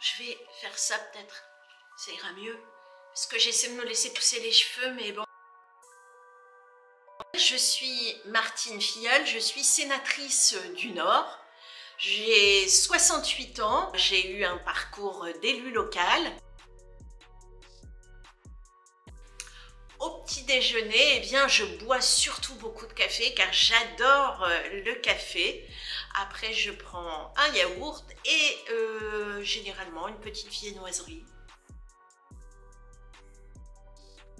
je vais faire ça peut-être. Ça ira mieux. Parce que j'essaie de me laisser pousser les cheveux, mais bon. Je suis Martine Filleul, je suis sénatrice du Nord. J'ai 68 ans, j'ai eu un parcours d'élu local. Au petit déjeuner, eh bien, je bois surtout beaucoup de café car j'adore euh, le café. Après, je prends un yaourt et euh, généralement une petite viennoiserie.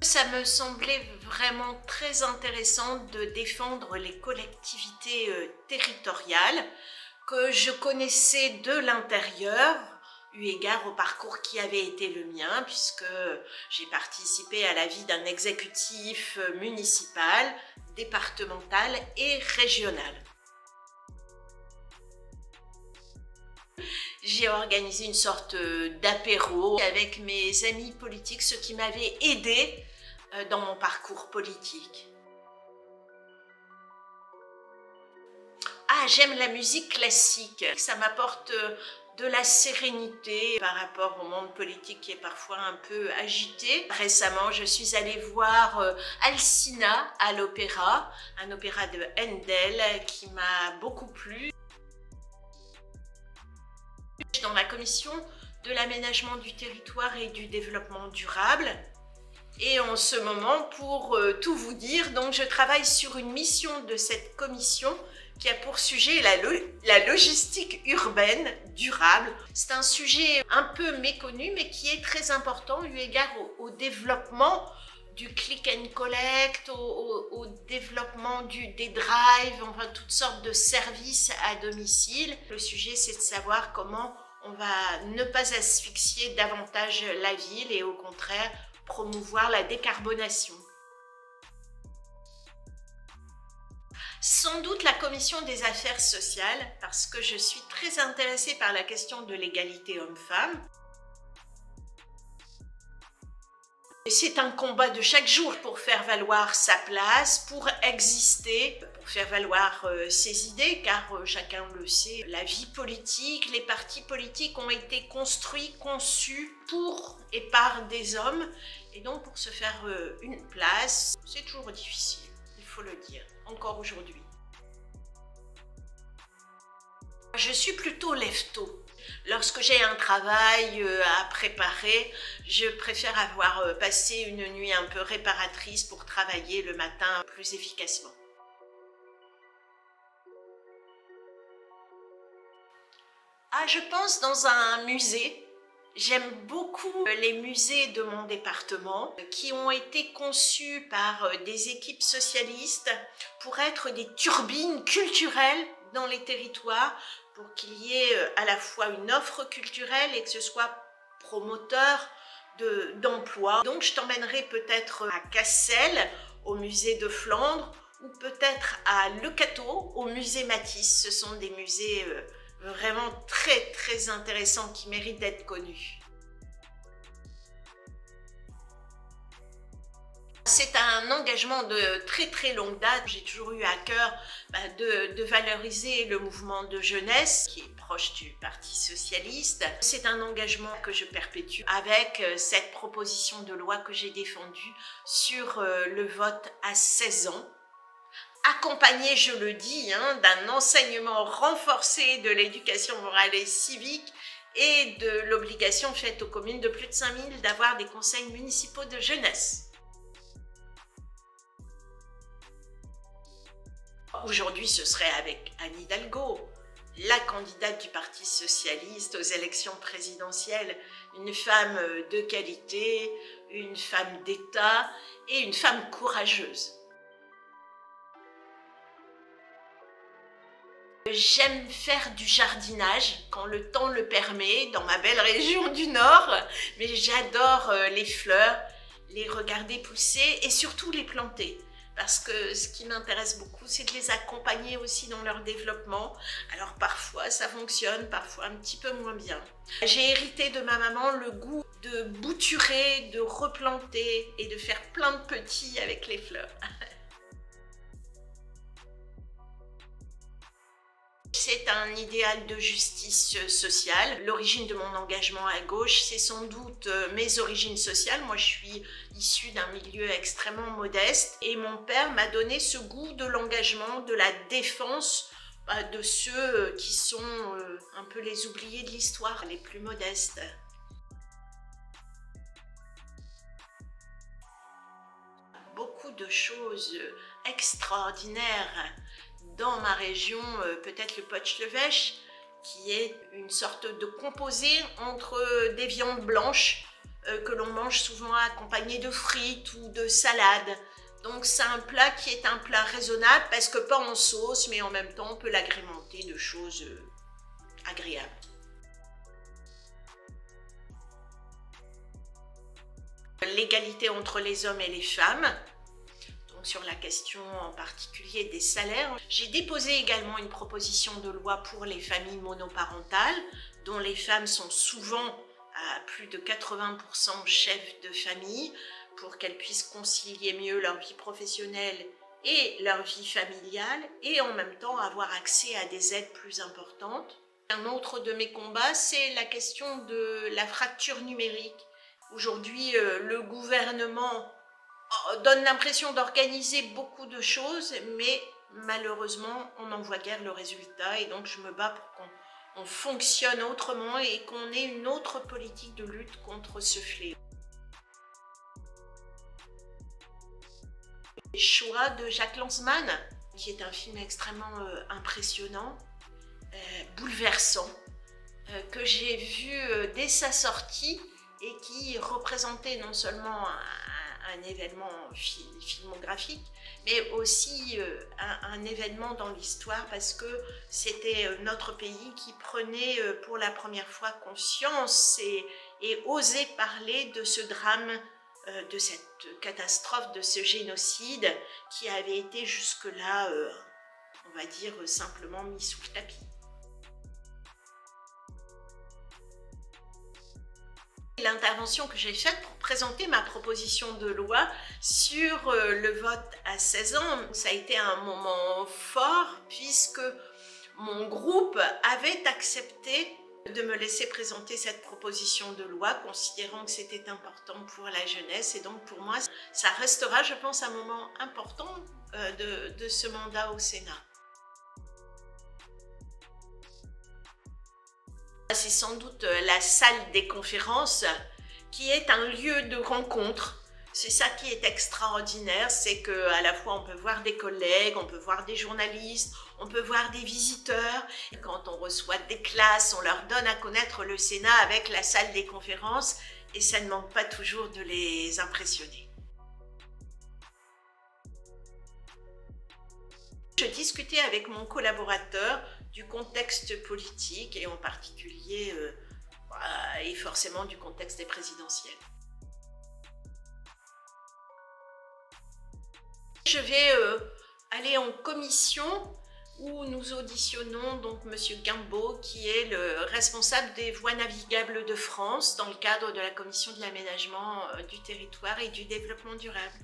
Ça me semblait vraiment très intéressant de défendre les collectivités euh, territoriales que je connaissais de l'intérieur, eu égard au parcours qui avait été le mien, puisque j'ai participé à la vie d'un exécutif municipal, départemental et régional. J'ai organisé une sorte d'apéro avec mes amis politiques, ceux qui m'avaient aidé euh, dans mon parcours politique. Ah, j'aime la musique classique. Ça m'apporte euh, de la sérénité par rapport au monde politique qui est parfois un peu agité. Récemment, je suis allée voir euh, Alcina à l'opéra, un opéra de Handel qui m'a beaucoup plu. Dans la commission de l'aménagement du territoire et du développement durable. Et en ce moment, pour euh, tout vous dire, donc je travaille sur une mission de cette commission qui a pour sujet la, logistique urbaine durable. C'est un sujet un peu méconnu, mais qui est très important eu égard au, développement du click and collect, au, développement du, des drives, enfin toutes sortes de services à domicile. Le sujet, c'est de savoir comment on va ne pas asphyxier davantage la ville et au contraire promouvoir la décarbonation. Sans doute la commission des affaires sociales, parce que je suis très intéressée par la question de l'égalité homme-femme. C'est un combat de chaque jour pour faire valoir sa place, pour exister, pour faire valoir euh, ses idées, car euh, chacun le sait, la vie politique, les partis politiques ont été construits, conçus pour et par des hommes, et donc pour se faire euh, une place, c'est toujours difficile, il faut le dire encore aujourd'hui. Je suis plutôt lève-tôt. Lorsque j'ai un travail euh, à préparer, je préfère avoir euh, passé une nuit un peu réparatrice pour travailler le matin plus efficacement. Ah, je pense dans un musée J'aime beaucoup les musées de mon département qui ont été conçus par euh, des équipes socialistes pour être des turbines culturelles dans les territoires pour qu'il y ait euh, à la fois une offre culturelle et que ce soit promoteur d'emploi. Donc je t'emmènerai peut-être à Cassel, au musée de Flandre, ou peut-être à Le Cateau, au musée Matisse. Ce sont des musées euh, vraiment très très intéressant qui mérite d'être connu. C'est un engagement de très très longue date. J'ai toujours eu à cœur bah, de, valoriser le mouvement de jeunesse qui est proche du Parti Socialiste. C'est un engagement que je perpétue avec euh, cette proposition de loi que j'ai défendue sur euh, le vote à 16 ans accompagné, je le dis, hein, d'un enseignement renforcé de l'éducation morale et civique et de l'obligation faite aux communes de plus de 5000 d'avoir des conseils municipaux de jeunesse. Aujourd'hui, ce serait avec Anne Hidalgo, la candidate du Parti socialiste aux élections présidentielles, une femme de qualité, une femme d'État et une femme courageuse. J'aime faire du jardinage quand le temps le permet dans ma belle région du Nord, mais j'adore euh, les fleurs, les regarder pousser et surtout les planter. Parce que ce qui m'intéresse beaucoup, c'est de les accompagner aussi dans leur développement. Alors parfois ça fonctionne, parfois un petit peu moins bien. J'ai hérité de ma maman le goût de bouturer, de replanter et de faire plein de petits avec les fleurs. C'est un idéal de justice sociale. L'origine de mon engagement à gauche, c'est sans doute euh, mes origines sociales. Moi, je suis issue d'un milieu extrêmement modeste et mon père m'a donné ce goût de l'engagement, de la défense bah, de ceux euh, qui sont euh, un peu les oubliés de l'histoire, les plus modestes. Beaucoup de choses extraordinaires dans ma région, euh, peut-être le poch-levèche, qui est une sorte de composé entre des viandes blanches euh, que l'on mange souvent accompagnées de frites ou de salades. Donc c'est un plat qui est un plat raisonnable parce que pas en sauce, mais en même temps on peut l'agrémenter de choses euh, agréables. L'égalité entre les hommes et les femmes, sur la question en particulier des salaires. J'ai déposé également une proposition de loi pour les familles monoparentales, dont les femmes sont souvent à plus de 80% chefs de famille, pour qu'elles puissent concilier mieux leur vie professionnelle et leur vie familiale, et en même temps avoir accès à des aides plus importantes. Un autre de mes combats, c'est la question de la fracture numérique. Aujourd'hui, euh, le gouvernement donne l'impression d'organiser beaucoup de choses, mais malheureusement, on n'en voit guère le résultat. Et donc, je me bats pour qu'on fonctionne autrement et qu'on ait une autre politique de lutte contre ce fléau. Shoah de Jacques Lanzmann, qui est un film extrêmement euh, impressionnant, euh, bouleversant, euh, que j'ai vu dès sa sortie et qui représentait non seulement un, événement filmographique, mais aussi euh, un, événement dans l'histoire parce que c'était euh, notre pays qui prenait euh, pour la première fois conscience et, et osait parler de ce drame, de cette catastrophe, de ce génocide qui avait été jusque-là, on va dire, simplement mis sous le tapis. L'intervention que j'ai faite pour présenter ma proposition de loi sur euh, le vote à 16 ans, ça a été un moment fort puisque mon groupe avait accepté de me laisser présenter cette proposition de loi, considérant que c'était important pour la jeunesse. Et donc pour moi, ça restera, je pense, un moment important euh, de, de ce mandat au Sénat. C'est sans doute euh, la salle des conférences qui est un lieu de rencontre. C'est ça qui est extraordinaire, c'est qu'à la fois on peut voir des collègues, on peut voir des journalistes, on peut voir des visiteurs. quand on reçoit des classes, on leur donne à connaître le Sénat avec la salle des conférences et ça ne manque pas toujours de les impressionner. Je discutais avec mon collaborateur du contexte politique et en particulier euh, bah, et forcément du contexte des présidentielles. Je vais euh, aller en commission où nous auditionnons donc Monsieur Guimbaud qui est le responsable des voies navigables de France dans le cadre de la commission de l'aménagement euh, du territoire et du développement durable.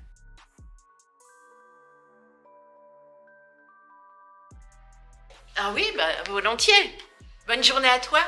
Ah oui, bah, volontiers. Bonne journée à toi.